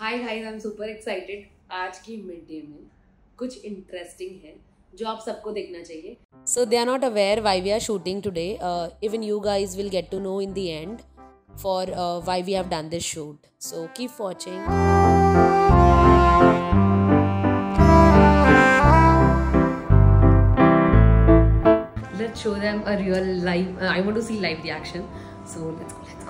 Hi guys I am super excited आज की mid day में कुछ इंटरेस्टिंग है जो आप सबको देखना चाहिए So they are not aware why we are shooting today. Uh, even you guys will get to know in the end for uh, why we have done this shoot. So keep watching. let's show them a real live uh, i want to see live the action so let's go let's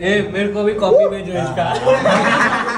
ए मेरे को भी copy भेजो इसका।